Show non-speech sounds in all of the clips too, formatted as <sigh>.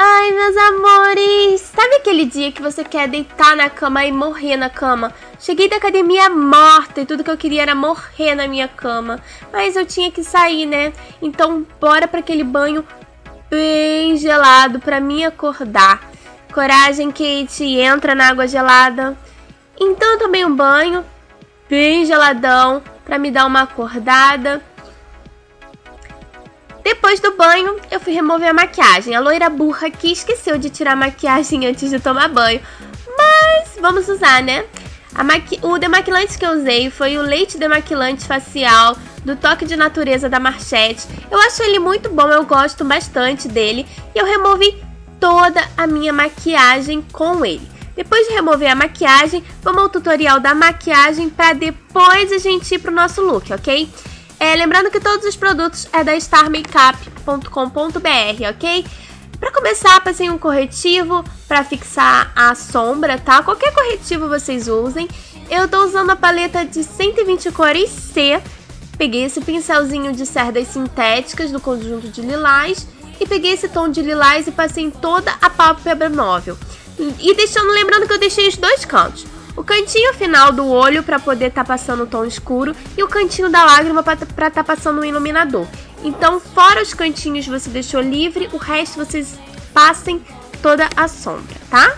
Ai, meus amores! Sabe aquele dia que você quer deitar na cama e morrer na cama? Cheguei da academia morta e tudo que eu queria era morrer na minha cama. Mas eu tinha que sair, né? Então, bora para aquele banho bem gelado para me acordar. Coragem, Kate, entra na água gelada. Então eu tomei um banho bem geladão para me dar uma acordada. Depois do banho, eu fui remover a maquiagem. A loira burra aqui esqueceu de tirar a maquiagem <laughs> antes de tomar banho. Mas vamos usar, né? Maqui... O demaquilante que eu usei foi o leite demaquilante facial do Toque de Natureza da Marchette. Eu acho ele muito bom, eu gosto bastante dele. E eu removi toda a minha maquiagem com ele. Depois de remover a maquiagem, vamos ao tutorial da maquiagem para depois a gente ir pro nosso look, ok? É, lembrando que todos os produtos é da starmakeup.com.br, ok? Para começar, passei um corretivo para fixar a sombra, tá? Qualquer corretivo vocês usem. Eu tô usando a paleta de 120 cores C. Peguei esse pincelzinho de cerdas sintéticas do conjunto de lilás e peguei esse tom de lilás e passei em toda a pálpebra móvel. E deixando, lembrando que eu deixei os dois cantos. O cantinho final do olho para poder estar tá passando o tom escuro e o cantinho da lágrima para estar tá passando o iluminador. Então, fora os cantinhos você deixou livre, o resto vocês passem toda a sombra, tá?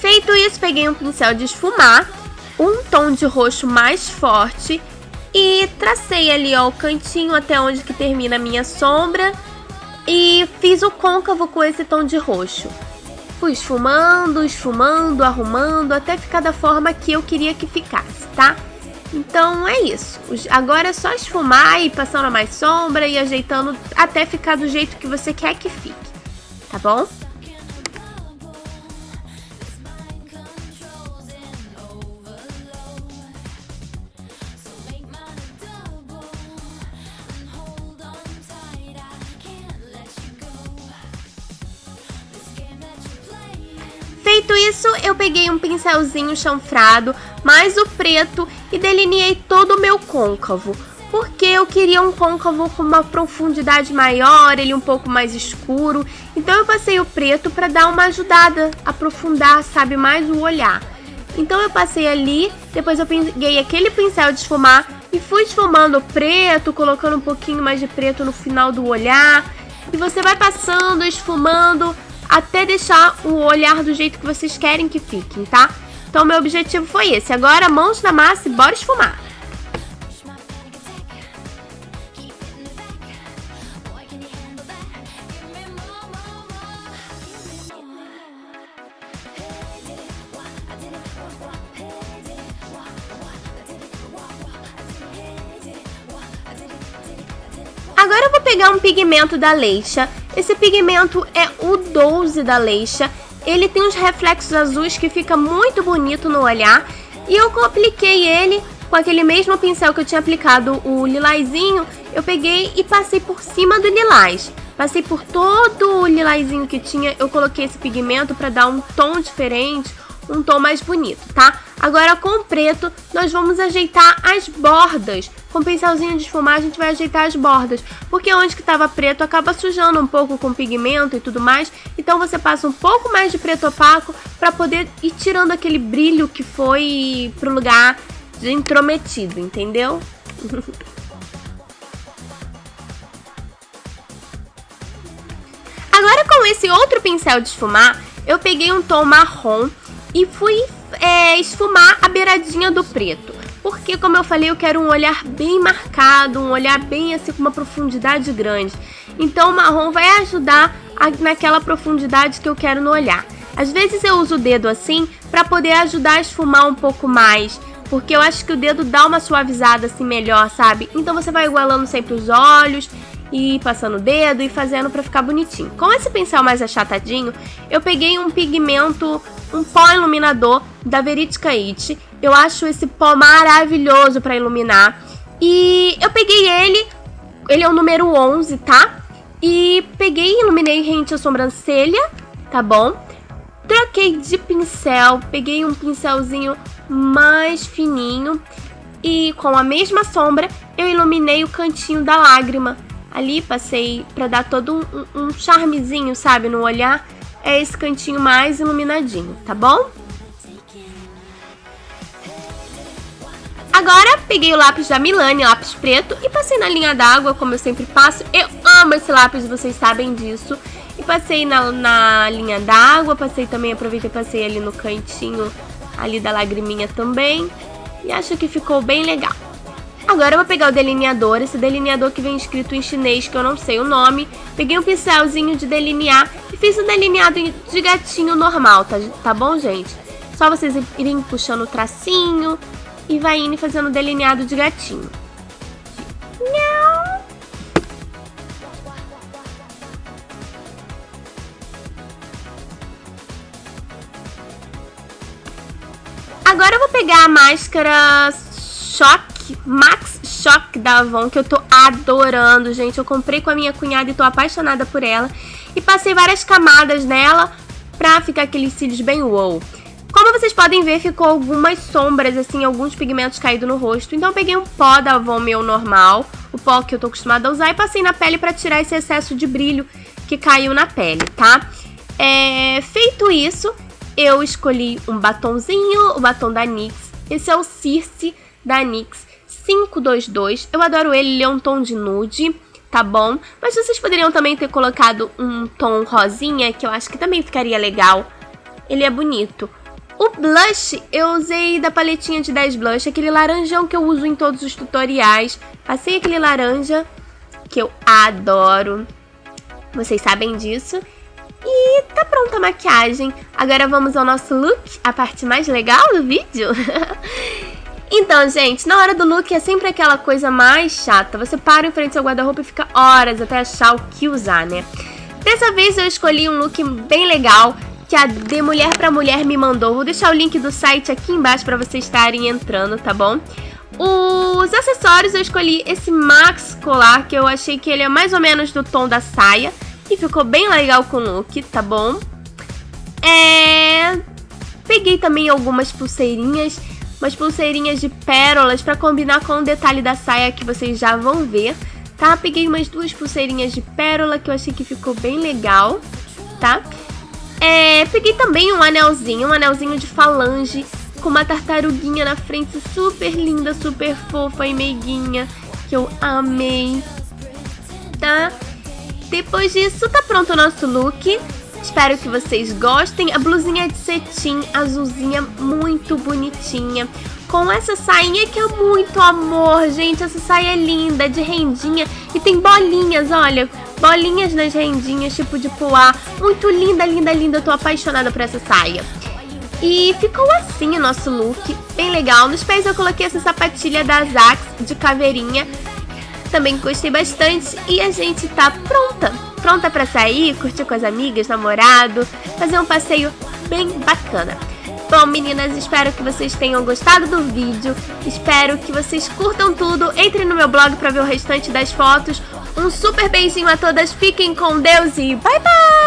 Feito isso, peguei um pincel de esfumar, um tom de roxo mais forte e tracei ali ó, o cantinho até onde que termina a minha sombra e fiz o côncavo com esse tom de roxo. Fui esfumando, esfumando, arrumando até ficar da forma que eu queria que ficasse, tá? Então é isso. Agora é só esfumar e passando mais sombra e ajeitando até ficar do jeito que você quer que fique, tá bom? Feito isso, eu peguei um pincelzinho chanfrado, mais o preto e delineei todo o meu côncavo. Porque eu queria um côncavo com uma profundidade maior, ele um pouco mais escuro. Então eu passei o preto para dar uma ajudada, aprofundar, sabe, mais o olhar. Então eu passei ali, depois eu peguei aquele pincel de esfumar e fui esfumando o preto, colocando um pouquinho mais de preto no final do olhar. E você vai passando, esfumando, até deixar o olhar do jeito que vocês querem que fiquem, tá? Então, meu objetivo foi esse. Agora, mãos na massa e bora esfumar. Agora eu vou pegar um pigmento da Leixa esse pigmento é o 12 da Leixa. Ele tem uns reflexos azuis que fica muito bonito no olhar. E eu apliquei ele com aquele mesmo pincel que eu tinha aplicado o lilazinho. Eu peguei e passei por cima do lilás. Passei por todo o lilazinho que tinha. Eu coloquei esse pigmento para dar um tom diferente, um tom mais bonito, tá? Agora com o preto, nós vamos ajeitar as bordas. Com o pincelzinho de esfumar, a gente vai ajeitar as bordas. Porque onde que estava preto acaba sujando um pouco com pigmento e tudo mais. Então você passa um pouco mais de preto opaco para poder ir tirando aquele brilho que foi pro lugar de intrometido, entendeu? <laughs> Agora com esse outro pincel de esfumar, eu peguei um tom marrom e fui é, esfumar a beiradinha do preto. Porque, como eu falei, eu quero um olhar bem marcado, um olhar bem assim com uma profundidade grande. Então o marrom vai ajudar a, naquela profundidade que eu quero no olhar. Às vezes eu uso o dedo assim para poder ajudar a esfumar um pouco mais, porque eu acho que o dedo dá uma suavizada assim melhor, sabe? Então você vai igualando sempre os olhos e passando o dedo e fazendo para ficar bonitinho. Com esse pincel mais achatadinho, eu peguei um pigmento um pó iluminador da Veritica It. Eu acho esse pó maravilhoso para iluminar. E eu peguei ele, ele é o número 11, tá? E peguei e iluminei rente a sobrancelha, tá bom? Troquei de pincel, peguei um pincelzinho mais fininho e com a mesma sombra eu iluminei o cantinho da lágrima ali, passei pra dar todo um, um charmezinho, sabe, no olhar. É esse cantinho mais iluminadinho, tá bom? Agora, peguei o lápis da Milani, lápis preto, e passei na linha d'água, como eu sempre passo. Eu amo esse lápis, vocês sabem disso. E passei na, na linha d'água, passei também, aproveitei e passei ali no cantinho ali da lagriminha também. E acho que ficou bem legal. Agora eu vou pegar o delineador, esse delineador que vem escrito em chinês, que eu não sei o nome. Peguei um pincelzinho de delinear e fiz um delineado de gatinho normal, tá, tá bom, gente? Só vocês irem puxando o tracinho e vai indo fazendo delineado de gatinho. Agora eu vou pegar a máscara Shock, Max Shock da Avon, que eu tô adorando, gente. Eu comprei com a minha cunhada e tô apaixonada por ela. E passei várias camadas nela pra ficar aqueles cílios bem wow. Como vocês podem ver, ficou algumas sombras, assim, alguns pigmentos caídos no rosto. Então eu peguei um pó da Avon meu normal, o pó que eu tô acostumada a usar, e passei na pele pra tirar esse excesso de brilho que caiu na pele, tá? É... Feito isso, eu escolhi um batonzinho, o batom da NYX. Esse é o Circe da NYX 522. Eu adoro ele, ele é um tom de nude, tá bom? Mas vocês poderiam também ter colocado um tom rosinha, que eu acho que também ficaria legal. Ele é bonito. O blush, eu usei da paletinha de 10 blush, aquele laranjão que eu uso em todos os tutoriais. Passei aquele laranja, que eu adoro. Vocês sabem disso. E tá pronta a maquiagem. Agora vamos ao nosso look, a parte mais legal do vídeo. <laughs> então, gente, na hora do look é sempre aquela coisa mais chata. Você para em frente ao guarda-roupa e fica horas até achar o que usar, né? Dessa vez eu escolhi um look bem legal que a De Mulher para Mulher me mandou. Vou deixar o link do site aqui embaixo para vocês estarem entrando, tá bom? Os acessórios eu escolhi esse Max Colar, que eu achei que ele é mais ou menos do tom da saia. E ficou bem legal com o look, tá bom? É... Peguei também algumas pulseirinhas, umas pulseirinhas de pérolas para combinar com o detalhe da saia que vocês já vão ver, tá? Peguei umas duas pulseirinhas de pérola que eu achei que ficou bem legal, tá? É... Peguei também um anelzinho, um anelzinho de falange com uma tartaruguinha na frente super linda, super fofa e meiguinha, que eu amei, tá? Depois disso, tá pronto o nosso look. Espero que vocês gostem. A blusinha de cetim azulzinha, muito bonitinha. Com essa sainha que é muito amor, gente. Essa saia é linda, de rendinha. E tem bolinhas, olha. Bolinhas nas rendinhas, tipo de poá. Muito linda, linda, linda. Eu tô apaixonada por essa saia. E ficou assim o nosso look, bem legal. Nos pés eu coloquei essa sapatilha da Zax de caveirinha também gostei bastante e a gente tá pronta. Pronta para sair, curtir com as amigas, namorado, fazer um passeio bem bacana. Bom, meninas, espero que vocês tenham gostado do vídeo. Espero que vocês curtam tudo. Entrem no meu blog para ver o restante das fotos. Um super beijinho a todas. Fiquem com Deus e bye bye!